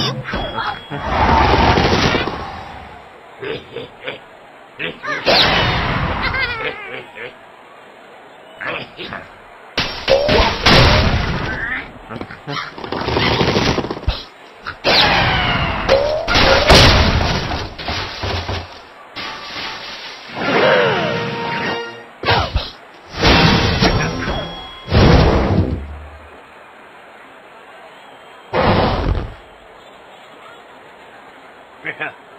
Huh? Yeah.